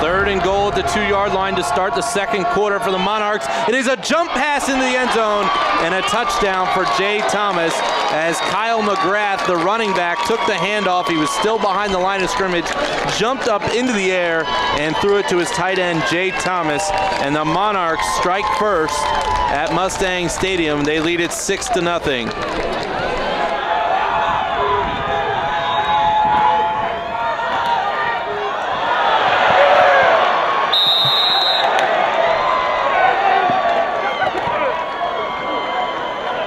Third and goal at the two-yard line to start the second quarter for the Monarchs. It is a jump pass into the end zone and a touchdown for Jay Thomas as Kyle McGrath, the running back, took the handoff. He was still behind the line of scrimmage, jumped up into the air and threw it to his tight end Jay Thomas. And the Monarchs strike first at Mustang Stadium. They lead it six to nothing.